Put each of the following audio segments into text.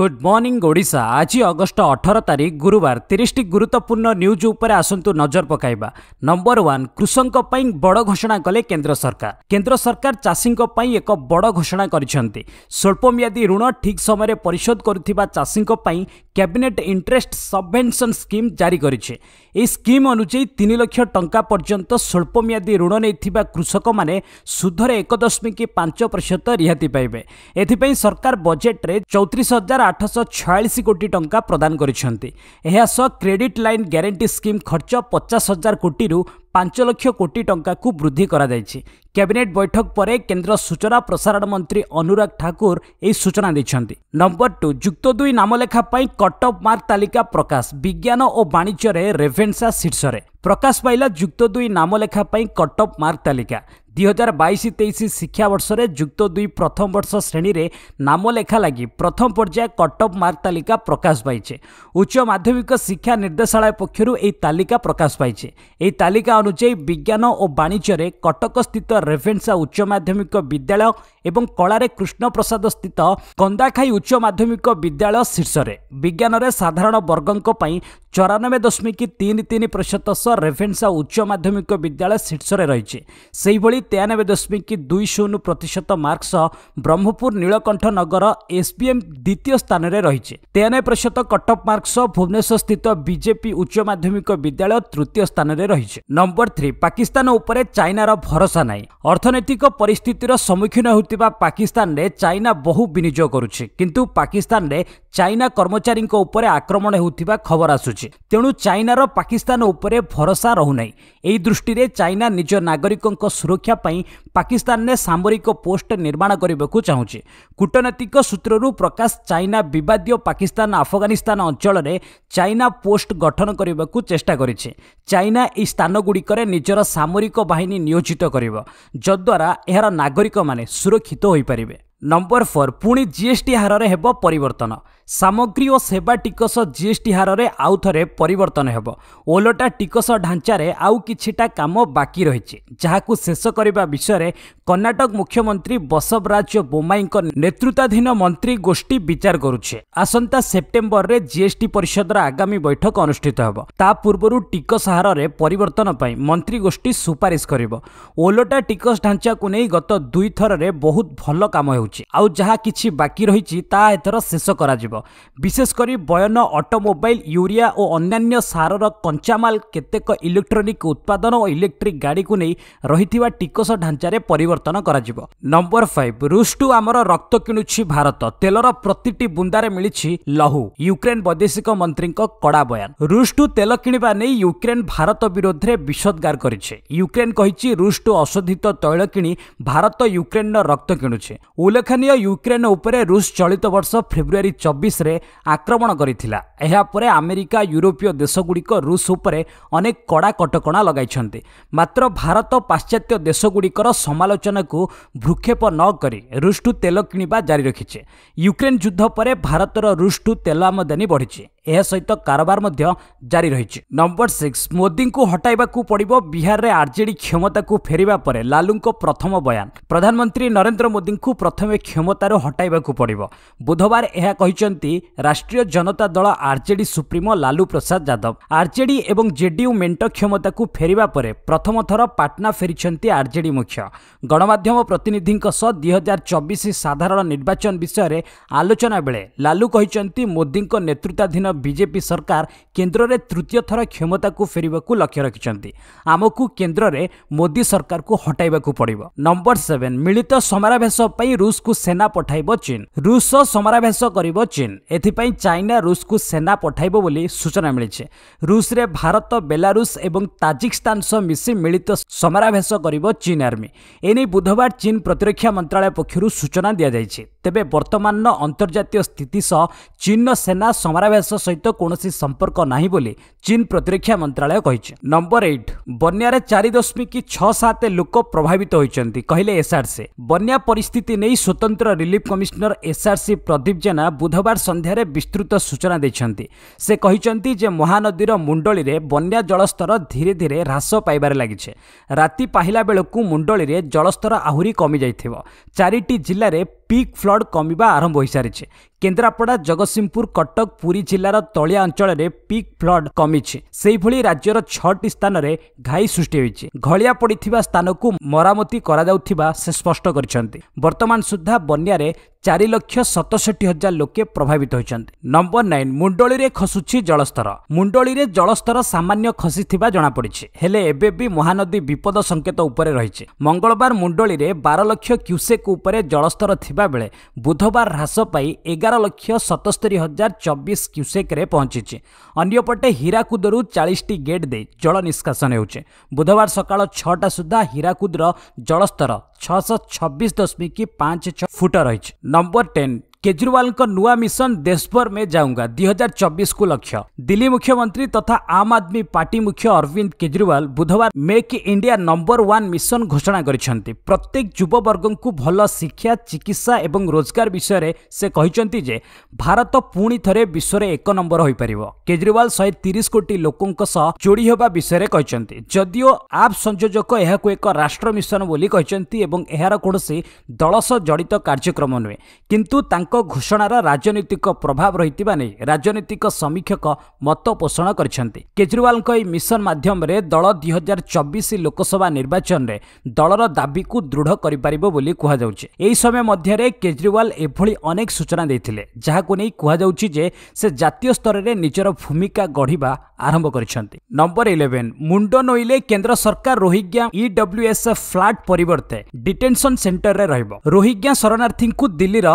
Good morning Odisha ଆଜି August ଅଠର ତାରିଖ ଗୁରୁବାର ତିରିଶଟି ଗୁରୁତ୍ୱପୂର୍ଣ୍ଣ ନ୍ୟୁଜ୍ ଉପରେ ଆସନ୍ତୁ ନଜର ପକାଇବା। ନମ୍ବର ୱାନ୍ କୃଷକଙ୍କ ପାଇଁ ବଡ଼ ଘୋଷଣା କଲେ କେନ୍ଦ୍ର ସରକାର। କେନ୍ଦ୍ର ସରକାର ଚାଷୀଙ୍କ ପାଇଁ ଏକ ବଡ଼ ଘୋଷଣା କରିଛନ୍ତି। ସ୍ୱଳ୍ପମିଆଦୀ ଋଣ ଠିକ୍ ସମୟରେ ପରିଶୋଧ କରୁଥିବା ଚାଷୀଙ୍କ ପାଇଁ କ୍ୟାବିନେଟ୍ ଇଣ୍ଟରେଷ୍ଟ ସବଭେନ୍ସନ୍ ସ୍କିମ୍ ଜାରି କରିଛି ଏହି ସ୍କିମ୍ ଅନୁଯାୟୀ ତିନି ଲକ୍ଷ ଟଙ୍କା ପର୍ଯ୍ୟନ୍ତ ସ୍ୱଳ୍ପମିଆଦୀ ଋଣ ନେଇଥିବା କୃଷକମାନେ ସୁଧରେ ଏକ ଦଶମିକ ପାଞ୍ଚ ପ୍ରତିଶତ ରିହାତି ପାଇବେ। ଏଥିପାଇଁ ସରକାର ବଜେଟ୍ରେ ଚଉତିରିଶ ହଜାର ଆଠଶହ ଛୟାଳିଶ କୋଟି ଟଙ୍କା ପ୍ରଦାନ କରିଛନ୍ତି। ଏହା ସହ କ୍ରେଡିଟ୍ ଲାଇନ୍ ଗ୍ୟାରେଣ୍ଟି ସ୍କିମ୍ ଖର୍ଚ୍ଚ ପଚାଶ ହଜାର କୋଟିରୁ ପାଞ୍ଚ ଲକ୍ଷ କୋଟି ଟଙ୍କାକୁ ବୃଦ୍ଧି କରାଯାଇଛି। କ୍ୟାବିନେଟ୍ ବୈଠକ ପରେ କେନ୍ଦ୍ର ସୂଚନା ପ୍ରସାରଣ ମନ୍ତ୍ରୀ ଅନୁରାଗ ଠାକୁର ଏହି ସୂଚନା ଦେଇଛନ୍ତି। ନମ୍ବର ଟୁ ଯୁକ୍ତ ଦୁଇ ନାମଲେଖା ପାଇଁ କଟ୍ଅଫ୍ ମାର୍କ ତାଲିକା ପ୍ରକାଶ ବିଜ୍ଞାନ ଓ ବାଣିଜ୍ୟରେ ରେଭେନ୍ସା ଶୀର୍ଷରେ। ପ୍ରକାଶ ପାଇଲା ଯୁକ୍ତ ଦୁଇ ନାମଲେଖା ପାଇଁ କଟ୍ଅଫ୍ ମାର୍କ ତାଲିକା। ଦୁଇ ହଜାର ବାଇଶ ତେଇଶ ଶିକ୍ଷାବର୍ଷରେ ଯୁକ୍ତ ଦୁଇ ପ୍ରଥମ ବର୍ଷ ଶ୍ରେଣୀରେ ନାମ ଲେଖା ଲାଗି ପ୍ରଥମ ପର୍ଯ୍ୟାୟ କଟ୍ଅଫ୍ ମାର୍କ ତାଲିକା ପ୍ରକାଶ ପାଇছে ଉଚ୍ଚ ମାଧ୍ୟମିକ ଶିକ୍ଷା ନିର୍ଦ୍ଦେଶାଳୟ ପକ୍ଷରୁ ଏହି ତାଲିକା ପ୍ରକାଶ ପାଇছে ଏହି ତାଲିକା ଅନୁଯାୟୀ ବିଜ୍ଞାନ ଓ ବାଣିଜ୍ୟରେ କଟକସ୍ଥିତ ରେଭେନ୍ସା ଉଚ୍ଚ ମାଧ୍ୟମିକ ବିଦ୍ୟାଳୟ ଏବଂ କଳାରେ କୃଷ୍ଣପ୍ରସାଦ ସ୍ଥିତ କନ୍ଦାଖାଇ ଉଚ୍ଚ ମାଧ୍ୟମିକ ବିଦ୍ୟାଳୟ ଶୀର୍ଷରେ। ବିଜ୍ଞାନରେ ସାଧାରଣ ବର୍ଗଙ୍କ ପାଇଁ ଚଉରାନବେ ଦଶମିକ ତିନି ତିନି ପ୍ରତିଶତ ସହ ରେଭେନ୍ସା ଉଚ୍ଚ ମାଧ୍ୟମିକ ବିଦ୍ୟାଳୟ ଶୀର୍ଷରେ ରହିଛି। ସେହିଭଳି ତେୟାନବେ ଦଶମିକ ଦୁଇ ଶୂନ ପ୍ରତିଶତ ମାର୍କ ସହ ବ୍ରହ୍ମପୁର ନୀଳକଣ୍ଠ ନଗର ଏସ୍ବିଏମ୍ ଦ୍ୱିତୀୟ ସ୍ଥାନରେ ରହିଛି। ତେୟାନବେ ପ୍ରତିଶତ କଟଅଫ୍ ମାର୍କ ସହ ଭୁବନେଶ୍ୱର ସ୍ଥିତ ବିଜେପି ଉଚ୍ଚ ମାଧ୍ୟମିକ ବିଦ୍ୟାଳୟ ତୃତୀୟ ସ୍ଥାନରେ ରହିଛି। ନମ୍ବର ଥ୍ରୀ ପାକିସ୍ତାନ ଉପରେ ଚାଇନାର ଭରସା ନାହିଁ। ଅର୍ଥନୈତିକ ପରିସ୍ଥିତିର ସମ୍ମୁଖୀନ ହେଉଥିବା ପାକିସ୍ତାନରେ ଚାଇନା ବହୁ ବିନିଯୋଗ କରୁଛି। କିନ୍ତୁ ପାକିସ୍ତାନରେ ଚାଇନା କର୍ମଚାରୀଙ୍କ ଉପରେ ଆକ୍ରମଣ ହେଉଥିବା ଖବର ଆସୁଛି। ତେଣୁ ଚାଇନାର ପାକିସ୍ତାନ ଉପରେ ଭରସା ରହୁନାହିଁ। ଏହି ଦୃଷ୍ଟିରେ ଚାଇନା ନିଜ ନାଗରିକଙ୍କ ସୁରକ୍ଷା ପାଇଁ ପାକିସ୍ତାନରେ ସାମରିକ ପୋଷ୍ଟ ନିର୍ମାଣ କରିବାକୁ ଚାହୁଁଛି। କୂଟନୈତିକ ସୂତ୍ରରୁ ପ୍ରକାଶ ଚାଇନା ବିବାଦୀୟ ପାକିସ୍ତାନ ଆଫଗାନିସ୍ତାନ ଅଞ୍ଚଳରେ ଚାଇନା ପୋଷ୍ଟ ଗଠନ କରିବାକୁ ଚେଷ୍ଟା କରିଛି। ଚାଇନା ଏହି ସ୍ଥାନଗୁଡ଼ିକରେ ନିଜର ସାମରିକ ବାହିନୀ ନିୟୋଜିତ କରିବ ଯଦ୍ୱାରା ଏହାର ନାଗରିକମାନେ ସୁରକ୍ଷିତ ହୋଇପାରିବେ। ନମ୍ବର ଫୋର୍ ପୁଣି ଜିଏସ୍ଟି ହାରରେ ହେବ ପରିବର୍ତ୍ତନ। ସାମଗ୍ରୀ ଓ ସେବା ଟିକସ ଜିଏସ୍ଟି ହାରରେ ଆଉ ଥରେ ପରିବର୍ତ୍ତନ ହେବ। ଓଲଟା ଟିକସ ଢାଞ୍ଚାରେ ଆଉ କିଛିଟା କାମ ବାକି ରହିଛି। ଯାହାକୁ ଶେଷ କରିବା ବିଷୟରେ କର୍ଣ୍ଣାଟକ ମୁଖ୍ୟମନ୍ତ୍ରୀ ବସବରାଜ ବୋମାଇଙ୍କ ନେତୃତ୍ୱାଧୀନ ମନ୍ତ୍ରୀ ଗୋଷ୍ଠୀ ବିଚାର କରୁଛି। ଆସନ୍ତା ସେପ୍ଟେମ୍ବରରେ ଜିଏସ୍ଟି ପରିଷଦର ଆଗାମୀ ବୈଠକ ଅନୁଷ୍ଠିତ ହେବ। ତା ପୂର୍ବରୁ ଟିକସ ହାରରେ ପରିବର୍ତ୍ତନ ପାଇଁ ମନ୍ତ୍ରୀ ଗୋଷ୍ଠୀ ସୁପାରିଶ କରିବ। ଓଲଟା ଟିକସ ଢାଞ୍ଚାକୁ ନେଇ ଗତ ଦୁଇଥରରେ ବହୁତ ଭଲ କାମ ହେଉଛି। ଆଉ ଯାହା କିଛି ବାକି ରହିଛି ତାହା ଏଥର ଶେଷ କରାଯିବ। ବିଶେଷ କରି ବୟନ ଅଟୋମୋବାଇଲ ୟୁରିଆ ଓ ଅନ୍ୟାନ୍ୟ ସାରର କଞ୍ଚାମାଲ କେତେକ ଇଲେକ୍ଟ୍ରୋନିକ୍ ଉତ୍ପାଦନ ଓ ଇଲେକ୍ଟ୍ରିକ୍ ଗାଡ଼ିକୁ ନେଇ ରହିଥିବା ଟିକସ ଢାଞ୍ଚାରେ ପରିବର୍ତ୍ତନ କରାଯିବ। ନମ୍ବର ଫାଇଭ ରୁଷଠୁ ଆମର ରକ୍ତ କିଣୁଛି ଭାରତ। ତେଲର ପ୍ରତିଟି ବୁନ୍ଦାରେ ମିଳିଛି ଲହୁ ୟୁକ୍ରେନ ବୈଦେଶିକ ମନ୍ତ୍ରୀଙ୍କ କଡ଼ା ବୟାନ। ରୁଷଠୁ ତେଲ କିଣିବା ନେଇ ୟୁକ୍ରେନ ଭାରତ ବିରୋଧରେ ବିଷୋଦ୍ଗାର କରିଛି। ୟୁକ୍ରେନ କହିଛି ରୁଷଠୁ ଅଶୋଧିତ ତୈଳ କିଣି ଭାରତ ୟୁକ୍ରେନର ରକ୍ତ କିଣୁଛି। ଉଲ୍ଲେଖନୀୟ ୟୁକ୍ରେନ ଉପରେ ରୁଷ ଚଳିତ ବର୍ଷ ଫେବୃଆରୀ ଚବିଶରେ ଆକ୍ରମଣ କରିଥିଲା। ଏହାପରେ ଆମେରିକା ୟୁରୋପୀୟ ଦେଶଗୁଡ଼ିକ ରୁଷ ଉପରେ ଅନେକ କଡ଼ା କଟକଣା ଲଗାଇଛନ୍ତି। ମାତ୍ର ଭାରତ ପାଶ୍ଚାତ୍ୟ ଦେଶଗୁଡ଼ିକର ସମାଲୋଚନାକୁ ଭ୍ରୂକ୍ଷେପ ନ କରି ରୁଷଠୁ ତେଲ କିଣିବା ଜାରି ରଖିଛି। ୟୁକ୍ରେନ ଯୁଦ୍ଧ ପରେ ଭାରତର ରୁଷଠୁ ତେଲ ଆମଦାନୀ ବଢ଼ିଛି। ଏହା ସହିତ କାରବାର ମଧ୍ୟ ଜାରି ରହିଛି। ନମ୍ବର ସିକ୍ସ ମୋଦିଙ୍କୁ ହଟାଇବାକୁ ପଡ଼ିବ ବିହାରରେ ଆର୍ଜେଡି କ୍ଷମତାକୁ ଫେରିବା ପରେ ଲାଲୁଙ୍କ ପ୍ରଥମ ବୟାନ। ପ୍ରଧାନମନ୍ତ୍ରୀ ନରେନ୍ଦ୍ର ମୋଦିଙ୍କୁ ପ୍ରଥମେ କ୍ଷମତାରୁ ହଟାଇବାକୁ ପଡ଼ିବ। ବୁଧବାର ଏହା କହିଛନ୍ତି Rashtriya Janata Dal RJD supremo Lalu Prasad Yadav. RJD ଏବଂ ଜେଡିୟୁ ମେଣ୍ଟ କ୍ଷମତାକୁ ଫେରିବା ପରେ ପ୍ରଥମ ଥର ପାଟନା ଫେରିଛନ୍ତି ଆର୍ଜେଡି ମୁଖ୍ୟ। ଗଣମାଧ୍ୟମ ପ୍ରତିନିଧିଙ୍କ ସହ ଦୁଇ ହଜାର ଚବିଶ ସାଧାରଣ ନିର୍ବାଚନ ବିଷୟରେ ଆଲୋଚନା ବେଳେ ଲାଲୁ କହିଛନ୍ତି ମୋଦିଙ୍କ ନେତୃତ୍ୱାଧୀନ ବିଜେପି ସରକାର କେନ୍ଦ୍ରରେ ତୃତୀୟ ଥର କ୍ଷମତାକୁ ଫେରିବାକୁ ଲକ୍ଷ୍ୟ ରଖିଛନ୍ତି। ଆମକୁ କେନ୍ଦ୍ରରେ ମୋଦି ସରକାରକୁ ହଟାଇବାକୁ ପଡ଼ିବ। ନମ୍ବର ସେଭେନ ମିଳିତ ସମରାଭ୍ୟାସ ପାଇଁ ରୁଷକୁ ସେନା ପଠାଇବ ଚୀନ। ରୁଷ ସହ ସମରାଭ୍ୟାସ କରିବ ଚୀନ। ଏଥିପାଇଁ ଚାଇନା ରୁଷକୁ ସେନା ପଠାଇବ ବୋଲି ସୂଚନା ମିଳିଛି। ରୁଷରେ ଭାରତ ବେଲାରୁଷ ଏବଂ ତାଜିକିସ୍ତାନ ସହ ମିଶି ମିଳିତ ସମରାଭ୍ୟାସ କରିବ ଚୀନ ଆର୍ମି। ଏନେଇ ବୁଧବାର ଚୀନ ପ୍ରତିରକ୍ଷା ମନ୍ତ୍ରାଳୟ ପକ୍ଷରୁ ସୂଚନା ଦିଆଯାଇଛି। ତେବେ ବର୍ତ୍ତମାନର ଅନ୍ତର୍ଜାତୀୟ ସ୍ଥିତି ସହ ଚୀନର ସେନା ସମରାଭ୍ୟାସ ସହିତ କୌଣସି ସମ୍ପର୍କ ନାହିଁ ବୋଲି ଚୀନ ପ୍ରତିରକ୍ଷା ମନ୍ତ୍ରାଳୟ କହିଛି। ନମ୍ବର ଏଇଟ୍ ବନ୍ୟାରେ ଚାରି ଦଶମିକ ଛଅ ସାତ ଲୋକ ପ୍ରଭାବିତ ହୋଇଛନ୍ତି କହିଲେ ଏସ୍ଆର୍ସି। ବନ୍ୟା ପରିସ୍ଥିତି ନେଇ ସ୍ୱତନ୍ତ୍ର relief commissioner SRC Pradeep Jena ବୁଧବାର ସନ୍ଧ୍ୟାରେ ବିସ୍ତୃତ ସୂଚନା ଦେଇଛନ୍ତି। ସେ କହିଛନ୍ତି ଯେ ମହାନଦୀର ମୁଣ୍ଡଳିରେ ବନ୍ୟା ଜଳସ୍ତର ଧୀରେ ଧୀରେ ହ୍ରାସ ପାଇବାରେ ଲାଗିଛି। ରାତି ପାହିଲା ବେଳକୁ ମୁଣ୍ଡଳିରେ ଜଳସ୍ତର ଆହୁରି କମିଯାଇଥିବ। ଚାରିଟି ଜିଲ୍ଲାରେ ପିକ୍ ଫ୍ଲଡ୍ କମିବା ଆରମ୍ଭ ହୋଇସାରିଛି। କେନ୍ଦ୍ରାପଡ଼ା ଜଗତସିଂହପୁର କଟକ ପୁରୀ ଜିଲ୍ଲାର ତଳିଆ ଅଞ୍ଚଳରେ ପିକ୍ ଫ୍ଲଡ୍ କମିଛି। ସେହିଭଳି ରାଜ୍ୟର ଛଅଟି ସ୍ଥାନରେ ଘାଇ ସୃଷ୍ଟି ହୋଇଛି। ଘଳିଆ ପଡ଼ିଥିବା ସ୍ଥାନକୁ ମରାମତି କରାଯାଉଥିବା ସେ ସ୍ପଷ୍ଟ କରିଛନ୍ତି। ବର୍ତ୍ତମାନ ସୁଦ୍ଧା ବନ୍ୟାରେ ଚାରି ଲକ୍ଷ ସତଷଠି ହଜାର ଲୋକେ ପ୍ରଭାବିତ ହୋଇଛନ୍ତି। ନମ୍ବର ନାଇନ୍ ମୁଣ୍ଡଳିରେ ଖସୁଛି ଜଳସ୍ତର। ମୁଣ୍ଡଳିରେ ଜଳସ୍ତର ସାମାନ୍ୟ ଖସିଥିବା ଜଣାପଡ଼ିଛି। ହେଲେ ଏବେ ବି ମହାନଦୀ ବିପଦ ସଂକେତ ଉପରେ ରହିଛି। ମଙ୍ଗଳବାର ମୁଣ୍ଡଳିରେ ବାର ଲକ୍ଷ କ୍ୟୁସେକ୍ ଉପରେ ଜଳସ୍ତର ଥିବାବେଳେ ବୁଧବାର ହ୍ରାସ ପାଇ ଏଗାର ଲକ୍ଷ ସତସ୍ତରୀ ହଜାର ଚବିଶ କ୍ୟୁସେକ୍ରେ ପହଞ୍ଚିଛି। ଅନ୍ୟପଟେ ହୀରାକୁଦରୁ ଚାଳିଶଟି ଗେଟ୍ ଦେଇ ଜଳ ନିଷ୍କାସନ ହେଉଛି। ବୁଧବାର ସକାଳ ଛଅଟା ସୁଦ୍ଧା ହୀରାକୁଦର ଜଳସ୍ତର ଛଅଶହ ଛବିଶ ଦଶମିକ ପାଞ୍ଚ ଛଅ ଫୁଟ ରହିଛି। ନମ୍ବର ଟେନ୍ କେଜରିୱାଲଙ୍କ ନୂଆ ମିଶନ ଦେଶଭର ମେ ଯାଉଙ୍ଗା ଦୁଇ ହଜାର ଚବିଶକୁ ଲକ୍ଷ୍ୟ। ଦିଲ୍ଲୀ ମୁଖ୍ୟମନ୍ତ୍ରୀ ତଥା ଆମ୍ ଆଦମୀ ପାର୍ଟି ମୁଖ୍ୟ ଅରବିନ୍ଦ କେଜରିୱାଲ ବୁଧବାର make India number one mission ଘୋଷଣା କରିଛନ୍ତି। ପ୍ରତ୍ୟେକ ଯୁବବର୍ଗଙ୍କୁ ଭଲ ଶିକ୍ଷା ଚିକିତ୍ସା ଏବଂ ରୋଜଗାର ବିଷୟରେ ସେ କହିଛନ୍ତି ଯେ ଭାରତ ପୁଣି ଥରେ ବିଶ୍ୱରେ ଏକ ନମ୍ବର ହୋଇପାରିବ। କେଜରିୱାଲ ଶହେ ତିରିଶ କୋଟି ଲୋକଙ୍କ ସହ ଯୋଡ଼ି ହେବା ବିଷୟରେ କହିଛନ୍ତି। ଯଦିଓ ଆପ୍ ସଂଯୋଜକ ଏହାକୁ ଏକ ରାଷ୍ଟ୍ର ମିଶନ ବୋଲି କହିଛନ୍ତି ଏବଂ ଏହାର କୌଣସି ଦଳ ସହ ଜଡ଼ିତ କାର୍ଯ୍ୟକ୍ରମ ନୁହେଁ କିନ୍ତୁ ତାଙ୍କ ତାଙ୍କ ଘୋଷଣାର ରାଜନୈତିକ ପ୍ରଭାବ ରହିଥିବା ନେଇ ରାଜନୈତିକ ସମୀକ୍ଷକ ମତ ପୋଷଣ କରିଛନ୍ତି। କେଜରିୱାଲଙ୍କ ଏହି ମିଶନ ମାଧ୍ୟମରେ ଦଳ ଦୁଇ ହଜାର ଚବିଶ ଲୋକସଭା ନିର୍ବାଚନରେ ଦଳର ଦାବିକୁ ଦୃଢ଼ କରିପାରିବ ବୋଲି କୁହାଯାଉଛି। ଏହି ସମୟ ମଧ୍ୟରେ କେଜରିୱାଲ ଏଭଳି ଅନେକ ସୂଚନା ଦେଇଥିଲେ ଯାହାକୁ ନେଇ କୁହାଯାଉଛି ଯେ ସେ ଜାତୀୟ ସ୍ତରରେ ନିଜର ଭୂମିକା ଗଢ଼ିବା ଆରମ୍ଭ କରିଛନ୍ତି। ନମ୍ବର ଇଲେଭେନ୍ ମୁଣ୍ଡ ନୋଇଲେ କେନ୍ଦ୍ର ସରକାର ରୋହିଙ୍ଗ୍ୟା ଇଡବ୍ଲ୍ୟୁଏସ୍ଏଫ୍ ଫ୍ଲାଟ୍ ପରିବର୍ତ୍ତେ ଡିଟେନସନ୍ ସେଣ୍ଟରରେ ରହିବ। ରୋହିଙ୍ଗ୍ୟା ଶରଣାର୍ଥୀଙ୍କୁ ଦିଲ୍ଲୀର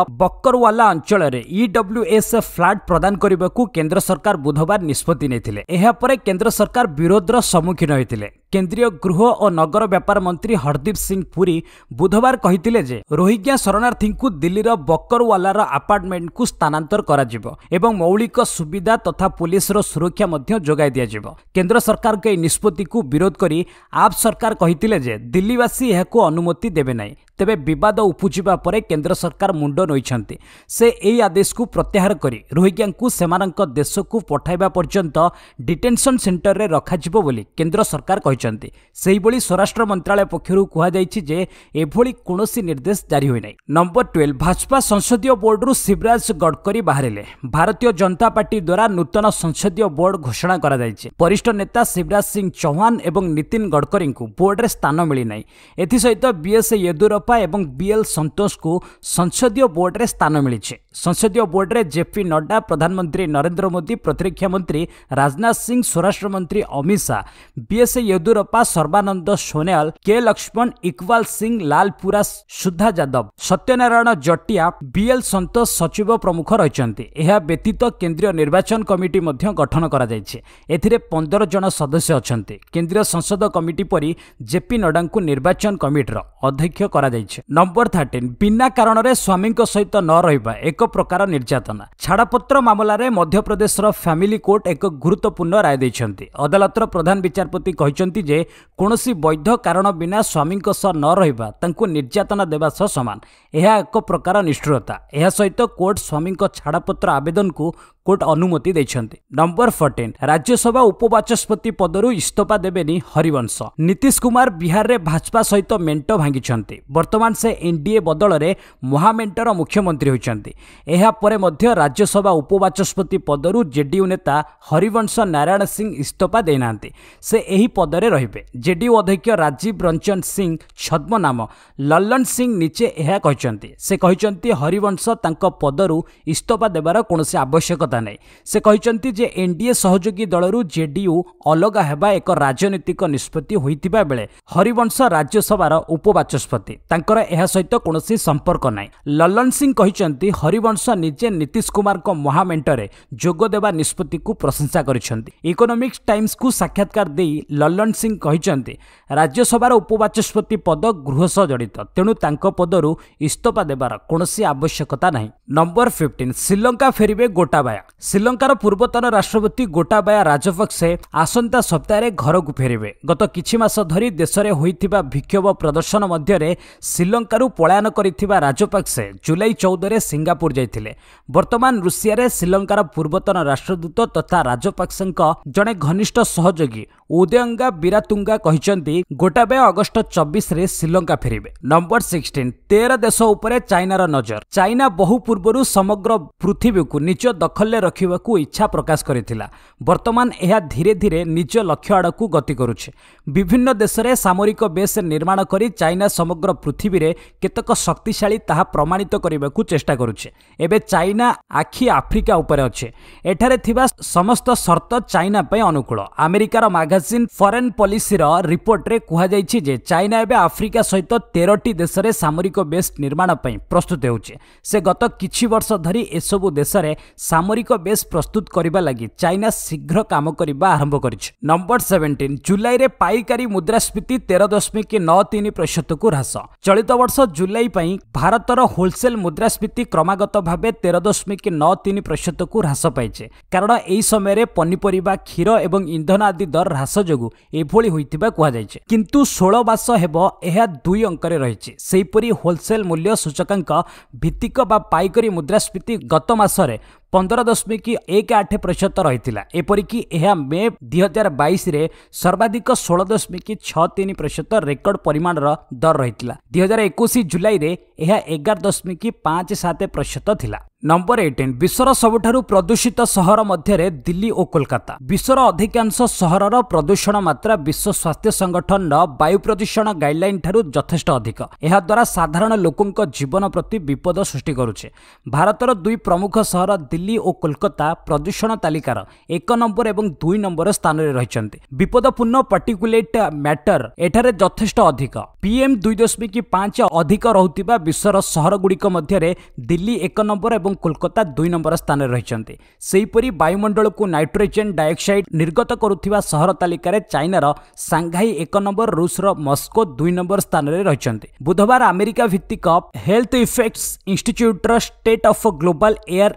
ବକରୱାଲା ଅଞ୍ଚଳରେ ଇଡବ୍ଲ୍ୟୁଏସ୍ଏଫ୍ ଫ୍ଲାଟ୍ ପ୍ରଦାନ କରିବାକୁ କେନ୍ଦ୍ର ସରକାର ବୁଧବାର ନିଷ୍ପତ୍ତି ନେଇଥିଲେ। ଏହାପରେ କେନ୍ଦ୍ର ସରକାର ବିରୋଧର ସମ୍ମୁଖୀନ ହୋଇଥିଲେ। କେନ୍ଦ୍ରୀୟ ଗୃହ ଓ ନଗର ବ୍ୟାପାର ମନ୍ତ୍ରୀ ହରଦୀପ ସିଂ ପୁରୀ ବୁଧବାର କହିଥିଲେ ଯେ ରୋହିଙ୍ଗ୍ୟା ଶରଣାର୍ଥୀଙ୍କୁ ଦିଲ୍ଲୀର ବକରୱାଲାର ଆପାର୍ଟମେଣ୍ଟକୁ ସ୍ଥାନାନ୍ତର କରାଯିବ ଏବଂ ମୌଳିକ ସୁବିଧା ତଥା ପୁଲିସର ସୁରକ୍ଷା ମଧ୍ୟ ଯୋଗାଇ ଦିଆଯିବ। କେନ୍ଦ୍ର ସରକାରଙ୍କ ଏହି ନିଷ୍ପତ୍ତିକୁ ବିରୋଧ କରି ଆପ୍ ସରକାର କହିଥିଲେ ଯେ ଦିଲ୍ଲୀବାସୀ ଏହାକୁ ଅନୁମତି ଦେବେ ନାହିଁ। ତେବେ ବିବାଦ ଉପୁଜିବା ପରେ କେନ୍ଦ୍ର ସରକାର ମୁଣ୍ଡ ନେଇଛନ୍ତି। ସେ ଏହି ଆଦେଶକୁ ପ୍ରତ୍ୟାହାର କରି ରୋହିଙ୍ଗ୍ୟାଙ୍କୁ ସେମାନଙ୍କ ଦେଶକୁ ପଠାଇବା ପର୍ଯ୍ୟନ୍ତ ଡିଟେନସନ୍ ସେଣ୍ଟରରେ ରଖାଯିବ ବୋଲି କେନ୍ଦ୍ର ସରକାର କହିଛନ୍ତି ସେହିଭଳି ସ୍ୱରାଷ୍ଟ୍ର ମନ୍ତ୍ରାଳୟ ପକ୍ଷରୁ କୁହାଯାଇଛି ଯେ ଏଭଳି କୌଣସି ନିର୍ଦ୍ଦେଶ ଜାରି ହୋଇନାହିଁ। ନମ୍ବର ଟୁଏଲ୍ଭ ଭାଜପା ସଂସଦୀୟ ବୋର୍ଡରୁ ଶିବରାଜ ଗଡ଼କରୀ ବାହାରିଲେ। ଭାରତୀୟ ଜନତା ପାର୍ଟି ଦ୍ୱାରା ନୂତନ ସଂସଦୀୟ ବୋର୍ଡ ଘୋଷଣା କରାଯାଇଛି। ବରିଷ୍ଠ ନେତା ଶିବରାଜ ସିଂ ଚୌହାନ ଏବଂ ନୀତିନ ଗଡ଼କରୀଙ୍କୁ ବୋର୍ଡରେ ସ୍ଥାନ ମିଳିନାହିଁ। ଏଥିସହିତ ବିଏସ୍ ୟେଦୁରପ୍ପା ଏବଂ ବିଏଲ୍ ସନ୍ତୋଷଙ୍କୁ ସଂସଦୀୟ ବୋର୍ଡରେ ସ୍ଥାନ ମିଳିଛି। ସଂସଦୀୟ ବୋର୍ଡରେ ଜେପି ନଡ୍ଡା ପ୍ରଧାନମନ୍ତ୍ରୀ ନରେନ୍ଦ୍ର ମୋଦି ପ୍ରତିରକ୍ଷା ମନ୍ତ୍ରୀ ରାଜନାଥ ସିଂ ସ୍ୱରାଷ୍ଟ୍ର ମନ୍ତ୍ରୀ ଅମିତ ଶାହା ବିଏସ୍ ୟେଦୁରପ୍ପା ସର୍ବାନନ୍ଦ ସୋନୱାଲ କେ ଲକ୍ଷ୍ମଣ ଇକବାଲ ସିଂ ଲାଲପୁରା ସୁଦ୍ଧା ଯାଦବ ସତ୍ୟନାରାୟଣ ଜଟିଆ ବିଏଲ୍ ସନ୍ତୋଷ ସଚିବ ପ୍ରମୁଖ ରହିଛନ୍ତି। ଏହା ବ୍ୟତୀତ କେନ୍ଦ୍ରୀୟ ନିର୍ବାଚନ କମିଟି ମଧ୍ୟ ଗଠନ କରାଯାଇଛି। ଏଥିରେ ପନ୍ଦର ଜଣ ସଦସ୍ୟ ଅଛନ୍ତି। କେନ୍ଦ୍ରୀୟ ସଂସଦ କମିଟି ପରି ଜେପି ନଡ୍ଡାଙ୍କୁ ନିର୍ବାଚନ କମିଟିର ଅଧ୍ୟକ୍ଷ କରାଯାଇଛି। ନମ୍ବର ଥାର୍ଟିନ୍ ବିନା କାରଣରେ ସ୍ୱାମୀଙ୍କ ସହିତ ନ ରହିବା ଏକ ପ୍ରକାର ନିର୍ଯାତନା। ଛାଡ଼ପତ୍ର ମାମଲାରେ ମଧ୍ୟପ୍ରଦେଶର ଫ୍ୟାମିଲି କୋର୍ଟ ଏକ ଗୁରୁତ୍ୱପୂର୍ଣ୍ଣ ରାୟ ଦେଇଛନ୍ତି। ଅଦାଲତର ପ୍ରଧାନ ବିଚାରପତି କହିଛନ୍ତି ଯେ କୌଣସି ବୈଧ କାରଣ ବିନା ସ୍ୱାମୀଙ୍କ ସହ ନ ରହିବା ତାଙ୍କୁ ନିର୍ଯାତନା ଦେବା ସହ ସମାନ। ଏହା ଏକ ପ୍ରକାର ନିଷ୍ଠୁରତା। ଏହା ସହିତ କୋର୍ଟ ସ୍ୱାମୀଙ୍କ ଛାଡ଼ପତ୍ର ଆବେଦନକୁ କୋର୍ଟ ଅନୁମତି ଦେଇଛନ୍ତି। Number fourteen. ରାଜ୍ୟସଭା ଉପବାଚସ୍ପତି ପଦରୁ ଇସ୍ତଫା ଦେବେନି ହରିବଂଶ। ନୀତିଶ କୁମାର ବିହାରରେ ଭାଜପା ସହିତ ମେଣ୍ଟ ଭାଙ୍ଗିଛନ୍ତି। ବର୍ତ୍ତମାନ ସେ ଏନ୍ଡିଏ ବଦଳରେ ମହାମେଣ୍ଟର ମୁଖ୍ୟମନ୍ତ୍ରୀ ହୋଇଛନ୍ତି। ଏହାପରେ ମଧ୍ୟ ରାଜ୍ୟସଭା ଉପବାଚସ୍ପତି ପଦରୁ ଜେଡିୟୁ ନେତା ହରିବଂଶ ନାରାୟଣ ସିଂ ଇସ୍ତଫା ଦେଇନାହାନ୍ତି। ସେ ଏହି ପଦରେ ରହିବେ। ଜେଡିୟୁ ଅଧ୍ୟକ୍ଷ ରାଜୀବ ରଞ୍ଜନ ସିଂ ଛଦ୍ମନାମ ଲଲ୍ଲନ ସିଂ ନିଜେ ଏହା କହିଛନ୍ତି। ସେ କହିଛନ୍ତି ହରିବଂଶ ତାଙ୍କ ପଦରୁ ଇସ୍ତଫା ଦେବାର କୌଣସି ଆବଶ୍ୟକତା ନାହିଁ। ସେ କହିଛନ୍ତି ଯେ ଏନ୍ଡିଏ ସହଯୋଗୀ ଦଳରୁ ଜେଡିୟୁ ଅଲଗା ହେବା ଏକ ରାଜନୈତିକ ନିଷ୍ପତ୍ତି ହୋଇଥିବା ବେଳେ ହରିବଂଶ ରାଜ୍ୟସଭାର ଉପବାଚସ୍ପତି। ତାଙ୍କର ଏହା ସହିତ କୌଣସି ସମ୍ପର୍କ ନାହିଁ। ଲଲ୍ଲନ ସିଂ କହିଛନ୍ତି ହରିବଂଶ ନିଜେ ନୀତିଶ କୁମାରଙ୍କ ମହାମେଣ୍ଟରେ ଯୋଗ ଦେବା ନିଷ୍ପତ୍ତିକୁ ପ୍ରଶଂସା କରିଛନ୍ତି। ଇକୋନୋମିକ୍ସ ଟାଇମ୍ସକୁ ସାକ୍ଷାତକାର ଦେଇ ଲଲ୍ଲନ ସିଂ କହିଛନ୍ତି ରାଜ୍ୟସଭାର ଉପବାଚସ୍ପତି ପଦ ଗୃହ ସହ ଜଡ଼ିତ ତେଣୁ ତାଙ୍କ ପଦରୁ ଇସ୍ତଫା ଦେବାର କୌଣସି ଆବଶ୍ୟକତା ନାହିଁ। ନମ୍ବର ଫିଫ୍ଟିନ୍ ଶ୍ରୀଲଙ୍କା ଫେରିବେ ଗୋଟାବାୟା। ଶ୍ରୀଲଙ୍କାର ପୂର୍ବତନ ରାଷ୍ଟ୍ରପତି ଗୋଟାବାୟା ରାଜପକ୍ଷେ ଆସନ୍ତା ସପ୍ତାହରେ ଘରକୁ ଫେରିବେ। ଗତ କିଛି ମାସ ଧରି ଦେଶରେ ହୋଇଥିବା ବିକ୍ଷୋଭ ପ୍ରଦର୍ଶନ ମଧ୍ୟରେ ଶ୍ରୀଲଙ୍କାରୁ ପଳାୟନ କରିଥିବା ରାଜପକ୍ଷେ ଜୁଲାଇ ଚଉଦରେ ସିଙ୍ଗାପୁର ଯାଇଥିଲେ। ବର୍ତ୍ତମାନ ରୁଷିଆରେ ଶ୍ରୀଲଙ୍କାର ପୂର୍ବତନ ରାଷ୍ଟ୍ରଦୂତ ତଥା ରାଜପକ୍ଷେଙ୍କ ଜଣେ ଘନିଷ୍ଠ ସହଯୋଗୀ ଉଦୟଙ୍ଗା ବିରାତୁଙ୍ଗା କହିଛନ୍ତି ଗୋଟାବେ ଅଗଷ୍ଟ ଚବିଶରେ ଶ୍ରୀଲଙ୍କା ଫେରିବେ। ନମ୍ବର ସିକ୍ସଟିନ୍ ତେର ଦେଶ ଉପରେ ଚାଇନାର ନଜର। ଚାଇନା ବହୁ ପୂର୍ବରୁ ସମଗ୍ର ପୃଥିବୀକୁ ନିଜ ଦଖଲରେ ରଖିବାକୁ ଇଚ୍ଛା ପ୍ରକାଶ କରିଥିଲା। ବର୍ତ୍ତମାନ ଏହା ଧୀରେ ଧୀରେ ନିଜ ଲକ୍ଷ୍ୟ ଆଡ଼କୁ ଗତି କରୁଛି। ବିଭିନ୍ନ ଦେଶରେ ସାମରିକ ବେସ୍ ନିର୍ମାଣ କରି ଚାଇନା ସମଗ୍ର ପୃଥିବୀରେ କେତେକ ଶକ୍ତିଶାଳୀ ତାହା ପ୍ରମାଣିତ କରିବାକୁ ଚେଷ୍ଟା କରୁଛି। ଏବେ ଚାଇନା ଆଖି ଆଫ୍ରିକା ଉପରେ ଅଛି। ଏଠାରେ ଥିବା ସମସ୍ତ ସର୍ତ୍ତ ଚାଇନା ପାଇଁ ଅନୁକୂଳ। ଆମେରିକାର ମାଗାଜିନ୍ ଫରେନ୍ ପଲିସିର ରିପୋର୍ଟରେ କୁହାଯାଇଛି ଯେ ଚାଇନା ଏବେ ଆଫ୍ରିକା ସହିତ ତେରଟି ଦେଶରେ ସାମରିକ ବେସ୍ ନିର୍ମାଣ ପାଇଁ ପ୍ରସ୍ତୁତ ହେଉଛି। ସେ ଗତ କିଛି ବର୍ଷ ଧରି ଏସବୁ ଦେଶରେ ସାମରିକ ବେସ୍ ପ୍ରସ୍ତୁତ କରିବା ଲାଗି ଚାଇନା ଶୀଘ୍ର କାମ କରିବା ଆରମ୍ଭ କରିଛି। ନମ୍ବର ସେଭେଣ୍ଟିନ୍ ଜୁଲାଇରେ ପାଇକାରୀ ମୁଦ୍ରାସ୍ଫୀତି ତେର ଦଶମିକ ନଅ ତିନି ପ୍ରତିଶତକୁ ହ୍ରାସ। ଚଳିତ ବର୍ଷ ଜୁଲାଇ ପାଇଁ ଭାରତର ହୋଲସେଲ୍ ମୁଦ୍ରାସ୍ଫୀତି କ୍ରମାଗତ ଭାବେ ତେର ଦଶମିକ ନଅ ତିନି ପ୍ରତିଶତକୁ ହ୍ରାସ ପାଇଛି। କାରଣ ଏହି ସମୟରେ ପନିପରିବା କ୍ଷୀର ଏବଂ ଇନ୍ଧନ ଆଦି ଦର ହ୍ରାସ ଯୋଗୁଁ ଏଭଳି ହୋଇଥିବା କୁହାଯାଇଛି। କିନ୍ତୁ ଷୋହଳ ମାସ ହେବ ଏହା ଦୁଇ ଅଙ୍କରେ ରହିଛି। ସେହିପରି ହୋଲସେଲ୍ ମୂଲ୍ୟ ସୂଚକାଙ୍କ ଭିତ୍ତିକ ବା ପାଇକାରୀ ମୁଦ୍ରାସ୍ଫୀତି ଗତ ମାସରେ ପନ୍ଦର ଦଶମିକ ଏକ ଆଠ ପ୍ରତିଶତ ରହିଥିଲା। ଏପରିକି ଏହା ମେ ଦୁଇ ହଜାର ବାଇଶରେ ସର୍ବାଧିକ ଷୋହଳ ଦଶମିକ ଛଅ ତିନି ପ୍ରତିଶତ ରେକର୍ଡ ପରିମାଣର ଦର ରହିଥିଲା। ଦୁଇ ହଜାର ଏକୋଇଶ ଜୁଲାଇରେ ଏହା ଏଗାର ଦଶମିକ ପାଞ୍ଚ ସାତ ପ୍ରତିଶତ ଥିଲା। ନମ୍ବର ଏଇଟିନ୍ ବିଶ୍ୱର ସବୁଠାରୁ ପ୍ରଦୂଷିତ ସହର ମଧ୍ୟରେ ଦିଲ୍ଲୀ ଓ କୋଲକାତା। ବିଶ୍ୱର ଅଧିକାଂଶ ସହରର ପ୍ରଦୂଷଣ ମାତ୍ରା ବିଶ୍ୱ ସ୍ୱାସ୍ଥ୍ୟ ସଂଗଠନର ବାୟୁ ପ୍ରଦୂଷଣ ଗାଇଡ୍ଲାଇନ୍ ଠାରୁ ଯଥେଷ୍ଟ ଅଧିକ। ଏହାଦ୍ୱାରା ସାଧାରଣ ଲୋକଙ୍କ ଜୀବନ ପ୍ରତି ବିପଦ ସୃଷ୍ଟି କରୁଛି। ଭାରତର ଦୁଇ ପ୍ରମୁଖ ସହର ଦିଲ୍ଲୀ ଓ କୋଲକାତା ପ୍ରଦୂଷଣ ତାଲିକାର ଏକ ନମ୍ବର ଏବଂ ଦୁଇ ନମ୍ବର ସ୍ଥାନରେ ରହିଛନ୍ତି ବିପଦପୂର୍ଣ୍ଣ ପର୍ଟିକୁଲେଟ୍ ମ୍ୟାଟର ଏଠାରେ ଯଥେଷ୍ଟ ଅଧିକ ପିଏମ୍ ଦୁଇ ଦଶମିକ ପାଞ୍ଚ ଅଧିକ ରହୁଥିବା ବିଶ୍ୱର ସହରଗୁଡ଼ିକ ମଧ୍ୟରେ ଦିଲ୍ଲୀ ଏକ ନମ୍ବର ଏବଂ କୋଲକାତା ଦୁଇ ନମ୍ବର ସ୍ଥାନରେ ରହିଛନ୍ତି। ସେହିପରି ବାୟୁମଣ୍ଡଳକୁ ନାଇଟ୍ରୋଜେନ୍ ଡାଇଅକ୍ସାଇଡ୍ ନିର୍ଗତ କରୁଥିବା ସହର ତାଲିକାରେ ଚାଇନାର ସାଙ୍ଘାଇ ଏକ ନମ୍ବର ରୁଷର ମସ୍କୋ ଦୁଇ ନମ୍ବର ସ୍ଥାନରେ ରହିଛନ୍ତି। ବୁଧବାର ଆମେରିକା ଭିତ୍ତିକ health effects ଇନଷ୍ଟିଚ୍ୟୁଟ୍ର state of global air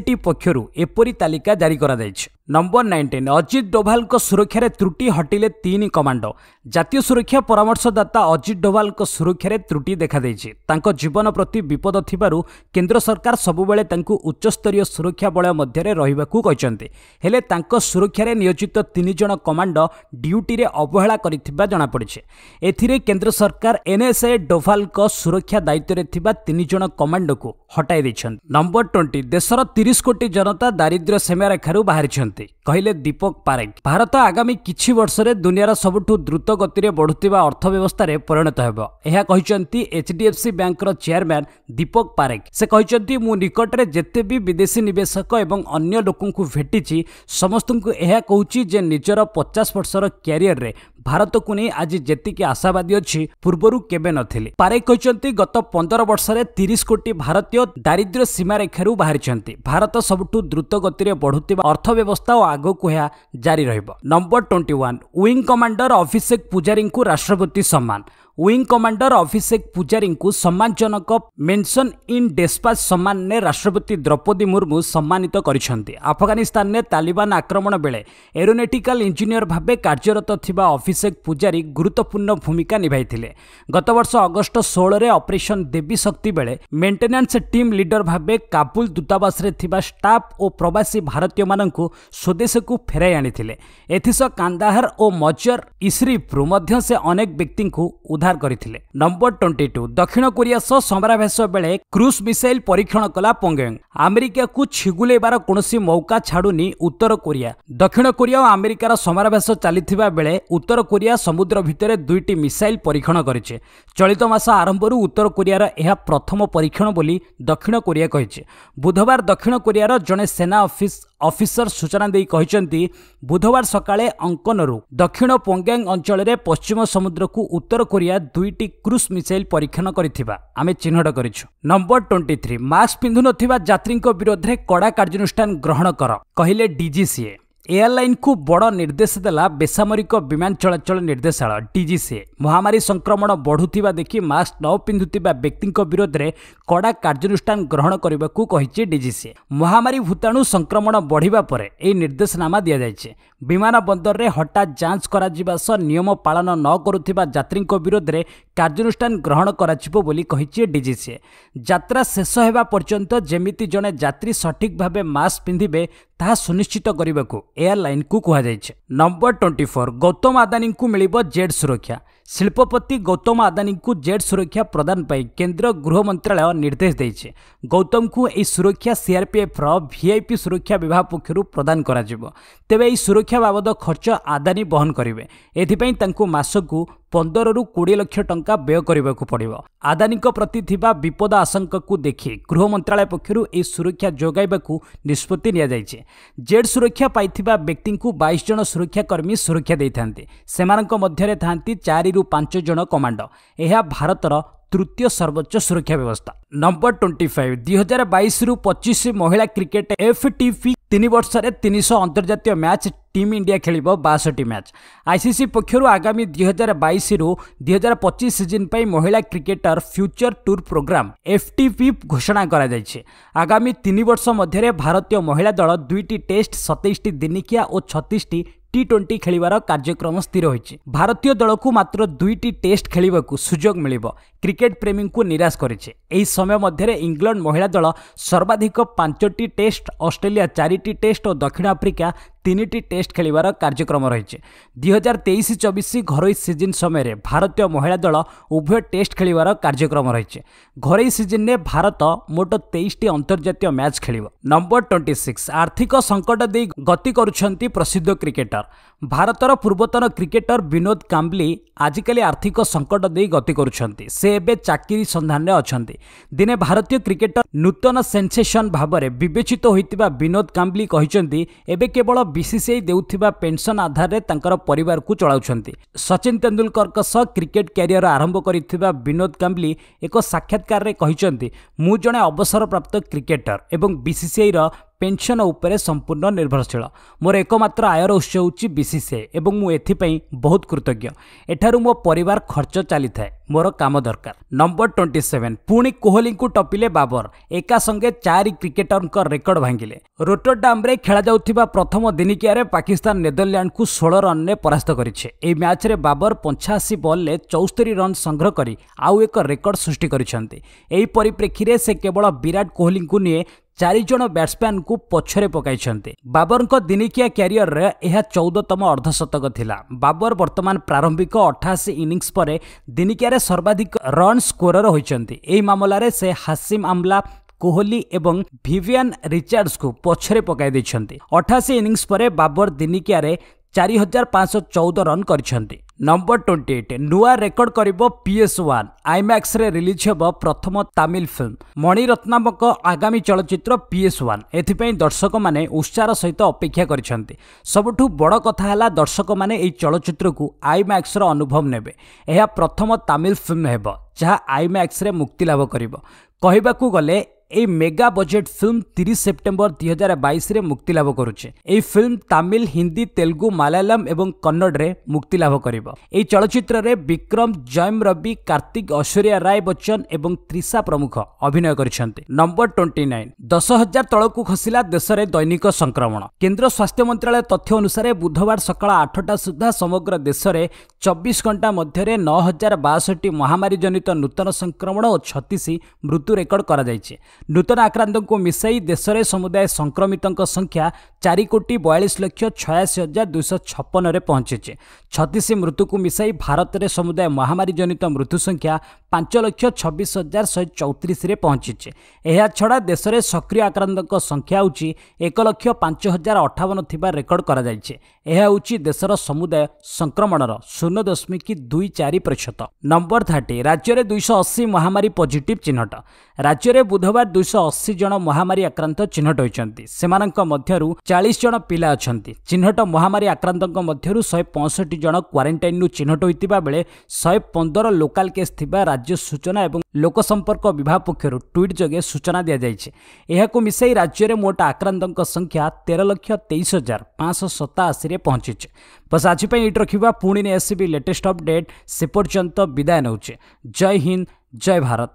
initiative ପକ୍ଷରୁ ଏପରି ତାଲିକା ଜାରି କରାଯାଇଛି। ନମ୍ବର ନାଇଣ୍ଟିନ୍ ଅଜିତ ଡୋଭାଲଙ୍କ ସୁରକ୍ଷାରେ ତ୍ରୁଟି ହଟିଲେ ତିନି କମାଣ୍ଡୋ ଜାତୀୟ ସୁରକ୍ଷା ପରାମର୍ଶଦାତା ଅଜିତ ଡୋଭାଲଙ୍କ ସୁରକ୍ଷାରେ ତ୍ରୁଟି ଦେଖାଦେଇଛି। ତାଙ୍କ ଜୀବନ ପ୍ରତି ବିପଦ ଥିବାରୁ କେନ୍ଦ୍ର ସରକାର ସବୁବେଳେ ତାଙ୍କୁ ଉଚ୍ଚସ୍ତରୀୟ ସୁରକ୍ଷା ବଳୟ ମଧ୍ୟରେ ରହିବାକୁ କହିଛନ୍ତି। ହେଲେ ତାଙ୍କ ସୁରକ୍ଷାରେ ନିୟୋଜିତ ତିନି ଜଣ କମାଣ୍ଡୋ ଡ୍ୟୁଟିରେ ଅବହେଳା କରିଥିବା ଜଣାପଡ଼ିଛି। ଏଥିରେ କେନ୍ଦ୍ର ସରକାର ଏନ୍ଏସ୍ଏ ଡୋଭାଲଙ୍କ ସୁରକ୍ଷା ଦାୟିତ୍ୱରେ ଥିବା ତିନି ଜଣ କମାଣ୍ଡୋକୁ ହଟାଇ ଦେଇଛନ୍ତି। ନମ୍ବର ଟ୍ୱେଣ୍ଟି ଦେଶର ତିରିଶ କୋଟି ଜନତା ଦାରିଦ୍ର୍ୟ ସୀମାରେଖାରୁ ବାହାରିଛନ୍ତି କହିଲେ ଦୀପକ ପାରେଖ। ଭାରତ ଆଗାମୀ କିଛି ବର୍ଷରେ ଦୁନିଆର ସବୁଠୁ ଦ୍ରୁତ ଗତିରେ ବଢୁଥିବା ଅର୍ଥବ୍ୟବସ୍ଥାରେ ପରିଣତ ହେବ। ଏହା କହିଛନ୍ତି ଏଚ୍ଡିଏଫ୍ସି ବ୍ୟାଙ୍କର ଚେୟାରମ୍ୟାନ୍ ଦୀପକ ପାରେଖ। ସେ କହିଛନ୍ତି ମୁଁ ନିକଟରେ ଯେତେ ବି ବିଦେଶୀ ନିବେଶକ ଏବଂ ଅନ୍ୟ ଲୋକଙ୍କୁ ଭେଟିଛି ସମସ୍ତଙ୍କୁ ଏହା କହୁଛି ଯେ ନିଜର ପଚାଶ ବର୍ଷର କ୍ୟାରିୟରରେ ଭାରତକୁ ନେଇ ଆଜି ଯେତିକି ଆଶାବାଦୀ ଅଛି ପୂର୍ବରୁ କେବେ ନଥିଲି। ପାରେଖ କହିଛନ୍ତି ଗତ ପନ୍ଦର ବର୍ଷରେ ତିରିଶ କୋଟି ଭାରତୀୟ ଦାରିଦ୍ର୍ୟ ସୀମାରେଖାରୁ ବାହାରିଛନ୍ତି। ଭାରତ ସବୁଠୁ ଦ୍ରୁତ ଗତିରେ ବଢୁଥିବା ଅର୍ଥବ୍ୟବସ୍ଥା ଓ ଆଗକୁ ଏହା ଜାରି ରହିବ। Number twenty one wing commander Abhishek ପୂଜାରୀଙ୍କୁ ରାଷ୍ଟ୍ରପତି ସମ୍ମାନ। ୱିଙ୍ଗ କମାଣ୍ଡର ଅଭିଷେକ ପୂଜାରୀଙ୍କୁ ସମ୍ମାନଜନକ ମେନସନ୍ ଇନ୍ ଡେସ୍ପାଚ୍ ସମ୍ମାନରେ ରାଷ୍ଟ୍ରପତି ଦ୍ରୌପଦୀ ମୁର୍ମୁ ସମ୍ମାନିତ କରିଛନ୍ତି। ଆଫଗାନିସ୍ତାନରେ ତାଲିବାନ ଆକ୍ରମଣ ବେଳେ ଏରୋନେଟିକାଲ ଇଞ୍ଜିନିୟର ଭାବେ କାର୍ଯ୍ୟରତ ଥିବା ଅଭିଷେକ ପୂଜାରୀ ଗୁରୁତ୍ୱପୂର୍ଣ୍ଣ ଭୂମିକା ନିଭାଇଥିଲେ। ଗତବର୍ଷ ଅଗଷ୍ଟ ଷୋହଳରେ ଅପରେସନ୍ ଦେବୀ ଶକ୍ତି ବେଳେ ମେଣ୍ଟେନାନ୍ସ ଟିମ୍ ଲିଡର ଭାବେ କାବୁଲ ଦୂତାବାସରେ ଥିବା ଷ୍ଟାଫ୍ ଓ ପ୍ରବାସୀ ଭାରତୀୟମାନଙ୍କୁ ସ୍ୱଦେଶକୁ ଫେରାଇ ଆଣିଥିଲେ। ଏଥିସହ କାନ୍ଦାହାର ଓ ମଜର ଇସ୍ରିଫ୍ରୁ ମଧ୍ୟ ସେ ଅନେକ ବ୍ୟକ୍ତିଙ୍କୁ ଉଦ୍ଧାର କରିଥିଲେ। ନମ୍ବର ଟ୍ୱେଣ୍ଟି ଟୁ ଦକ୍ଷିଣ କୋରିଆ ସହ ସମରାଭ୍ୟାସ ବେଳେ କ୍ରୁଜ୍ ମିସାଇଲ ପରୀକ୍ଷଣ କଲା ପୋଙ୍ଗୟଙ୍ଗ। ଆମେରିକାକୁ ଛିଗୁଲେଇବାର କୌଣସି ମୌକା ଛାଡୁନି ଉତ୍ତର କୋରିଆ। ଦକ୍ଷିଣ କୋରିଆ ଓ ଆମେରିକାର ସମରାଭ୍ୟାସ ଚାଲିଥିବା ବେଳେ ଉତ୍ତର କୋରିଆ ସମୁଦ୍ର ଭିତରେ ଦୁଇଟି ମିସାଇଲ ପରୀକ୍ଷଣ କରିଛି। ଚଳିତ ମାସ ଆରମ୍ଭରୁ ଉତ୍ତର କୋରିଆର ଏହା ପ୍ରଥମ ପରୀକ୍ଷଣ ବୋଲି ଦକ୍ଷିଣ କୋରିଆ କହିଛି। ବୁଧବାର ଦକ୍ଷିଣ କୋରିଆର ଜଣେ ସେନା ଅଫିସ ଅଫିସର ସୂଚନା ଦେଇ କହିଛନ୍ତି ବୁଧବାର ସକାଳେ ଅଙ୍କନରୁ ଦକ୍ଷିଣ ପୋଙ୍ଗାଙ୍ଗ ଅଞ୍ଚଳରେ ପଶ୍ଚିମ ସମୁଦ୍ରକୁ ଉତ୍ତର କୋରିଆ ଦୁଇଟି କ୍ରୁଜ୍ ମିସାଇଲ ପରୀକ୍ଷଣ କରିଥିବା ଆମେ ଚିହ୍ନଟ କରିଛୁ। ନମ୍ବର ଟ୍ୱେଣ୍ଟି ଥ୍ରୀ ମାସ୍କ ପିନ୍ଧୁନଥିବା ଯାତ୍ରୀଙ୍କ ବିରୋଧରେ କଡ଼ା କାର୍ଯ୍ୟାନୁଷ୍ଠାନ ଗ୍ରହଣ କର କହିଲେ ଡିଜିସିଏ। ଏୟାରଲାଇନ୍କୁ ବଡ଼ ନିର୍ଦ୍ଦେଶ ଦେଲା ବେସାମରିକ ବିମାନ ଚଳାଚଳ ନିର୍ଦ୍ଦେଶାଳୟ ଡିଜିସିଏ। ମହାମାରୀ ସଂକ୍ରମଣ ବଢ଼ୁଥିବା ଦେଖି ମାସ୍କ ନ ପିନ୍ଧୁଥିବା ବ୍ୟକ୍ତିଙ୍କ ବିରୋଧରେ କଡ଼ା କାର୍ଯ୍ୟାନୁଷ୍ଠାନ ଗ୍ରହଣ କରିବାକୁ କହିଛି ଡିଜିସିଏ। ମହାମାରୀ ଭୂତାଣୁ ସଂକ୍ରମଣ ବଢ଼ିବା ପରେ ଏହି ନିର୍ଦ୍ଦେଶନାମା ଦିଆଯାଇଛି। ବିମାନ ବନ୍ଦରରେ ହଠାତ୍ ଯାଞ୍ଚ କରାଯିବା ସହ ନିୟମ ପାଳନ ନ କରୁଥିବା ଯାତ୍ରୀଙ୍କ ବିରୋଧରେ କାର୍ଯ୍ୟାନୁଷ୍ଠାନ ଗ୍ରହଣ କରାଯିବ ବୋଲି କହିଛି ଡିଜିସିଏ। ଯାତ୍ରା ଶେଷ ହେବା ପର୍ଯ୍ୟନ୍ତ ଯେମିତି ଜଣେ ଯାତ୍ରୀ ସଠିକ୍ ଭାବେ ମାସ୍କ ପିନ୍ଧିବେ ତାହା ସୁନିଶ୍ଚିତ କରିବାକୁ ଏୟାରଲାଇନ୍କୁ କୁହାଯାଇଛି। ନମ୍ବର ଟ୍ୱେଣ୍ଟି ଫୋର୍ ଗୌତମ ଆଦାନୀଙ୍କୁ ମିଳିବ ଜେଡ୍ ସୁରକ୍ଷା। ଶିଳ୍ପପତି ଗୌତମ ଆଦାନୀଙ୍କୁ ଜେଡ୍ ସୁରକ୍ଷା ପ୍ରଦାନ ପାଇଁ କେନ୍ଦ୍ର ଗୃହ ମନ୍ତ୍ରାଳୟ ନିର୍ଦ୍ଦେଶ ଦେଇଛି। ଗୌତମଙ୍କୁ ଏହି ସୁରକ୍ଷା ସିଆର୍ପିଏଫ୍ର ଭିଆଇପି ସୁରକ୍ଷା ବିଭାଗ ପକ୍ଷରୁ ପ୍ରଦାନ କରାଯିବ। ତେବେ ଏହି ସୁରକ୍ଷା ବାବଦ ଖର୍ଚ୍ଚ ଆଦାନୀ ବହନ କରିବେ। ଏଥିପାଇଁ ତାଙ୍କୁ ମାସକୁ ପନ୍ଦରରୁ କୋଡ଼ିଏ ଲକ୍ଷ ଟଙ୍କା ବ୍ୟୟ କରିବାକୁ ପଡ଼ିବ। ଆଦାନୀଙ୍କ ପ୍ରତି ଥିବା ବିପଦ ଆଶଙ୍କାକୁ ଦେଖି ଗୃହ ମନ୍ତ୍ରାଳୟ ପକ୍ଷରୁ ଏହି ସୁରକ୍ଷା ଯୋଗାଇବାକୁ ନିଷ୍ପତ୍ତି ନିଆଯାଇଛି। ଜେଡ୍ ସୁରକ୍ଷା ପାଇଥିବା ବ୍ୟକ୍ତିଙ୍କୁ ବାଇଶ ଜଣ ସୁରକ୍ଷା କର୍ମୀ ସୁରକ୍ଷା ଦେଇଥାନ୍ତି। ସେମାନଙ୍କ ମଧ୍ୟରେ ଥାନ୍ତି ଚାରିରୁ ପାଞ୍ଚ ଜଣ କମାଣ୍ଡୋ। ଏହା ଭାରତର ତୃତୀୟ ସର୍ବୋଚ୍ଚ ସୁରକ୍ଷା ବ୍ୟବସ୍ଥା। ନମ୍ବର ଟ୍ୱେଣ୍ଟି ଫାଇଭ୍ ଦୁଇ ହଜାର ବାଇଶରୁ ପଚିଶ ମହିଳା କ୍ରିକେଟ ଏଫ୍ ଟିଭି ତିନି ବର୍ଷରେ ତିନିଶହ ଅନ୍ତର୍ଜାତୀୟ ମ୍ୟାଚ୍ ଟିମ୍ ଇଣ୍ଡିଆ ଖେଳିବ ବାଷଠି ମ୍ୟାଚ୍। ଆଇସିସି ପକ୍ଷରୁ ଆଗାମୀ ଦୁଇ ହଜାର ବାଇଶରୁ ଦୁଇ ହଜାର ପଚିଶ ସିଜିନ୍ ପାଇଁ ମହିଳା cricketer future tour programme FTP ଘୋଷଣା କରାଯାଇଛି। ଆଗାମୀ ତିନି ବର୍ଷ ମଧ୍ୟରେ ଭାରତୀୟ ମହିଳା ଦଳ ଦୁଇଟି ଟେଷ୍ଟ ସତେଇଶଟି ଦିନିକିଆ ଓ ଛତିଶଟି ଟି ଟ୍ୱେଣ୍ଟି ଖେଳିବାର କାର୍ଯ୍ୟକ୍ରମ ସ୍ଥିର ହୋଇଛି। ଭାରତୀୟ ଦଳକୁ ମାତ୍ର ଦୁଇଟି ଟେଷ୍ଟ ଖେଳିବାକୁ ସୁଯୋଗ ମିଳିବ। କ୍ରିକେଟ ପ୍ରେମୀଙ୍କୁ ନିରାଶ କରିଛି। ଏହି ସମୟ ମଧ୍ୟରେ ଇଂଲଣ୍ଡ ମହିଳା ଦଳ ସର୍ବାଧିକ ପାଞ୍ଚଟି ଟେଷ୍ଟ ଅଷ୍ଟ୍ରେଲିଆ ଚାରିଟି ଟେଷ୍ଟ ଓ ଦକ୍ଷିଣ ଆଫ୍ରିକା ତିନିଟି ଟେଷ୍ଟ ଖେଳିବାର କାର୍ଯ୍ୟକ୍ରମ ରହିଛି। ଦୁଇ ହଜାର ତେଇଶ ଚବିଶ ଘରୋଇ ସିଜିନ୍ ସମୟରେ ଭାରତୀୟ ମହିଳା ଦଳ ଉଭୟ ଟେଷ୍ଟ ଖେଳିବାର କାର୍ଯ୍ୟକ୍ରମ ରହିଛି। ଘରୋଇ ସିଜିନ୍ରେ ଭାରତ ମୋଟ ତେଇଶଟି ଅନ୍ତର୍ଜାତୀୟ ମ୍ୟାଚ୍ ଖେଳିବ। ନମ୍ବର ଟ୍ୱେଣ୍ଟି ସିକ୍ସ ଆର୍ଥିକ ସଙ୍କଟ ଦେଇ ଗତି କରୁଛନ୍ତି ପ୍ରସିଦ୍ଧ କ୍ରିକେଟର। ଭାରତର ପୂର୍ବତନ କ୍ରିକେଟର ବିନୋଦ କାମ୍ବଲି ଆଜିକାଲି ଆର୍ଥିକ ସଙ୍କଟ ଦେଇ ଗତି କରୁଛନ୍ତି। ସେ ଏବେ ଚାକିରି ସନ୍ଧାନରେ ଅଛନ୍ତି। ଦିନେ ଭାରତୀୟ କ୍ରିକେଟର ନୂତନ ସେନ୍ସେସନ୍ ଭାବରେ ବିବେଚିତ ହୋଇଥିବା ବିନୋଦ କାମ୍ବଲି କହିଛନ୍ତି ଏବେ କେବଳ ବିସିସିଆଇ ଦେଉଥିବା ପେନ୍ସନ୍ ଆଧାରରେ ତାଙ୍କର ପରିବାରକୁ ଚଳାଉଛନ୍ତି। ସଚିନ ତେନ୍ଦୁଲକରଙ୍କ ସହ କ୍ରିକେଟ କ୍ୟାରିୟର ଆରମ୍ଭ କରିଥିବା ବିନୋଦ କାମ୍ବଲି ଏକ ସାକ୍ଷାତକାରରେ କହିଛନ୍ତି ମୁଁ ଜଣେ ଅବସରପ୍ରାପ୍ତ କ୍ରିକେଟର ଏବଂ ବିସିସିଆଇର ପେନ୍ସନ୍ ଉପରେ ସମ୍ପୂର୍ଣ୍ଣ ନିର୍ଭରଶୀଳ। ମୋର ଏକମାତ୍ର ଆୟର ଉତ୍ସ ହେଉଛି ବିସିସିଆଇ ଏବଂ ମୁଁ ଏଥିପାଇଁ ବହୁତ କୃତଜ୍ଞ। ଏଠାରୁ ମୋ ପରିବାର ଖର୍ଚ୍ଚ ଚାଲିଥାଏ। ମୋର କାମ ଦରକାର। ନମ୍ବର ଟ୍ୱେଣ୍ଟି ସେଭେନ୍ ପୁଣି କୋହଲିଙ୍କୁ ଟପିଲେ ବାବର। ଏକା ସଙ୍ଗେ ଚାରି କ୍ରିକେଟରଙ୍କ ରେକର୍ଡ ଭାଙ୍ଗିଲେ। ରୋଟରଡାମ୍ରେ ଖେଳାଯାଉଥିବା ପ୍ରଥମ ଦିନିକିଆରେ ପାକିସ୍ତାନ ନେଦରଲ୍ୟାଣ୍ଡକୁ ଷୋହଳ ରନ୍ରେ ପରାସ୍ତ କରିଛି। ଏହି ମ୍ୟାଚ୍ରେ ବାବର ପଞ୍ଚାଅଶୀ ବଲ୍ରେ ଚଉସ୍ତରୀ ରନ୍ ସଂଗ୍ରହ କରି ଆଉ ଏକ ରେକର୍ଡ ସୃଷ୍ଟି କରିଛନ୍ତି। ଏହି ପରିପ୍ରେକ୍ଷୀରେ ସେ କେବଳ ବିରାଟ କୋହଲିଙ୍କୁ ନିଏ ଚାରିଜଣ ବ୍ୟାଟ୍ସମ୍ୟାନ୍ଙ୍କୁ ପଛରେ ପକାଇଛନ୍ତି। ବାବରଙ୍କ ଦିନିକିଆ କ୍ୟାରିୟରରେ ଏହା ଚଉଦତମ ଅର୍ଦ୍ଧଶତକ ଥିଲା। ବାବର ବର୍ତ୍ତମାନ ପ୍ରାରମ୍ଭିକ ଅଠାଅଶୀ ଇନିଂସ ପରେ ଦିନିକିଆରେ ସର୍ବାଧିକ ରନ୍ ସ୍କୋରର ହୋଇଛନ୍ତି। ଏହି ମାମଲାରେ ସେ ହାସିମ ଆମ୍ଲା କୋହଲି ଏବଂ ଭିଭିଆନ୍ ରିଚାର୍ଡସଙ୍କୁ ପଛରେ ପକାଇ ଦେଇଛନ୍ତି। ଅଠାଅଶୀ ଇନିଂସ ପରେ ବାବର ଦିନିକିଆରେ ଚାରି ହଜାର ପାଞ୍ଚଶହ ଚଉଦ ରନ୍ କରିଛନ୍ତି। ନମ୍ବର ଟ୍ୱେଣ୍ଟି ଏଇଟ୍ ନୂଆ ରେକର୍ଡ କରିବ ପିଏସ୍ ୱାନ୍ ଆଇମ୍ୟାକ୍ସରେ ରିଲିଜ୍ ହେବ ପ୍ରଥମ ତାମିଲ ଫିଲ୍ମ ମଣିରତ୍ନାମଙ୍କ ଆଗାମୀ ଚଳଚ୍ଚିତ୍ର ପିଏସ୍ ୱାନ୍ ଏଥିପାଇଁ ଦର୍ଶକମାନେ ଉତ୍ସାହର ସହିତ ଅପେକ୍ଷା କରିଛନ୍ତି। ସବୁଠୁ ବଡ଼ କଥା ହେଲା ଦର୍ଶକମାନେ ଏହି ଚଳଚ୍ଚିତ୍ରକୁ ଆଇମ୍ୟାକ୍ସର ଅନୁଭବ ନେବେ। ଏହା ପ୍ରଥମ ତାମିଲ ଫିଲ୍ମ ହେବ ଯାହା ଆଇମ୍ୟାକ୍ସରେ ମୁକ୍ତିଲାଭ କରିବ। କହିବାକୁ ଗଲେ ଏହି ମେଗା ବଜେଟ୍ ଫିଲ୍ମ ତିରିଶ ସେପ୍ଟେମ୍ବର ଦୁଇ ହଜାର ବାଇଶରେ ମୁକ୍ତିଲାଭ କରୁଛି ଏହି ଫିଲ୍ମ ତାମିଲ ହିନ୍ଦୀ ତେଲୁଗୁ ମାଲାୟାଲମ୍ ଏବଂ କନ୍ନଡ଼ରେ ମୁକ୍ତିଲାଭ କରିବ ଏହି ଚଳଚ୍ଚିତ୍ରରେ ବିକ୍ରମ ଜୟମ ରବି କାର୍ତ୍ତିକ ଐଶ୍ୱର୍ଯ୍ୟା ରାୟ ବଚ୍ଚନ ଏବଂ ତ୍ରିଷା ପ୍ରମୁଖ ଅଭିନୟ କରିଛନ୍ତି ନମ୍ବର ଟ୍ୱେଣ୍ଟି ନାଇନ୍ ଦଶ ହଜାର ତଳକୁ ଖସିଲା ଦେଶରେ ଦୈନିକ ସଂକ୍ରମଣ। କେନ୍ଦ୍ର ସ୍ୱାସ୍ଥ୍ୟ ମନ୍ତ୍ରଣାଳୟ ତଥ୍ୟ ଅନୁସାରେ ବୁଧବାର ସକାଳ ଆଠଟା ସୁଦ୍ଧା ସମଗ୍ର ଦେଶରେ ଚବିଶ ଘଣ୍ଟା ମଧ୍ୟରେ ନଅ ହଜାର ବାଷଠି ମହାମାରୀ ଜନିତ ନୂତନ ସଂକ୍ରମଣ ଓ ଛତିଶ ମୃତ୍ୟୁ ରେକର୍ଡ କରାଯାଇଛି। ନୂତନ ଆକ୍ରାନ୍ତଙ୍କୁ ମିଶାଇ ଦେଶରେ ସମୁଦାୟ ସଂକ୍ରମିତଙ୍କ ସଂଖ୍ୟା ଚାରି କୋଟି ବୟାଳିଶ ଲକ୍ଷ ଛୟାଅଶୀ ହଜାର ଦୁଇଶହ ଛପନରେ ପହଞ୍ଚିଛି। ଛତିଶ ମୃତ୍ୟୁକୁ ମିଶାଇ ଭାରତରେ ସମୁଦାୟ ମହାମାରୀ ଜନିତ ମୃତ୍ୟୁ ସଂଖ୍ୟା ପାଞ୍ଚ ଲକ୍ଷ ଛବିଶ ହଜାର ଶହେ ଚଉତିରିଶରେ ପହଞ୍ଚିଛି। ଏହାଛଡ଼ା ଦେଶରେ ସକ୍ରିୟ ଆକ୍ରାନ୍ତଙ୍କ ସଂଖ୍ୟା ହେଉଛି ଏକ ଲକ୍ଷ ପାଞ୍ଚ ହଜାର ଅଠାବନ ଥିବା ରେକର୍ଡ କରାଯାଇଛି। ଏହା ହେଉଛି ଦେଶର ସମୁଦାୟ ସଂକ୍ରମଣର ଶୂନ ଦଶମିକ ଦୁଇ ଚାରି ପ୍ରତିଶତ। ନମ୍ବର ଥାର୍ଟି ରାଜ୍ୟରେ ଦୁଇଶହ ଅଶୀ ମହାମାରୀ ପଜିଟିଭ୍ ଚିହ୍ନଟ। ରାଜ୍ୟରେ ବୁଧବାର ଦୁଇଶହ ଅଶୀ ଜଣ ମହାମାରୀ ଆକ୍ରାନ୍ତ ଚିହ୍ନଟ ହୋଇଛନ୍ତି। ସେମାନଙ୍କ ମଧ୍ୟରୁ ଚାଳିଶ ଜଣ ପିଲା ଅଛନ୍ତି। ଚିହ୍ନଟ ମହାମାରୀ ଆକ୍ରାନ୍ତଙ୍କ ମଧ୍ୟରୁ ଶହେ ପଞ୍ଚଷଠି ଜଣ କ୍ୱାରେଣ୍ଟାଇନ୍ରୁ ଚିହ୍ନଟ ହୋଇଥିବା ବେଳେ ଶହେ ପନ୍ଦର ଲୋକାଲ କେସ୍ ଥିବା ରାଜ୍ୟ ସୂଚନା ଏବଂ ଲୋକସମ୍ପର୍କ ବିଭାଗ ପକ୍ଷରୁ ଟ୍ୱିଟ୍ ଯୋଗେ ସୂଚନା ଦିଆଯାଇଛି। ଏହାକୁ ମିଶାଇ ରାଜ୍ୟରେ ମୋଟ ଆକ୍ରାନ୍ତଙ୍କ ସଂଖ୍ୟା ତେର ଲକ୍ଷ ତେଇଶ ହଜାର ପାଞ୍ଚଶହ ସତାଅଶୀରେ ପହଞ୍ଚିଛି ବସ୍ ଆଜି ପାଇଁ ଏଇଠି ରଖିବା ପୁଣି ନେଇ ଆସିବି ଲେଟେଷ୍ଟ ଅପଡେଟ୍ ସେ ପର୍ଯ୍ୟନ୍ତ ବିଦାୟ ନେଉଛି ଜୟ ହିନ୍ଦ ଜୟ ଭାରତ